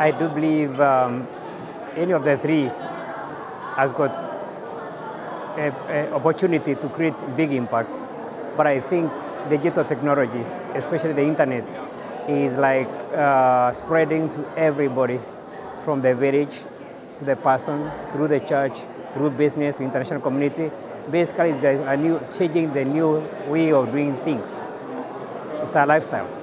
I do believe um, any of the three has got an opportunity to create big impact. But I think digital technology, especially the internet, is like uh, spreading to everybody from the village to the person, through the church, through business to international community. Basically, it's a new, changing the new way of doing things. It's a lifestyle.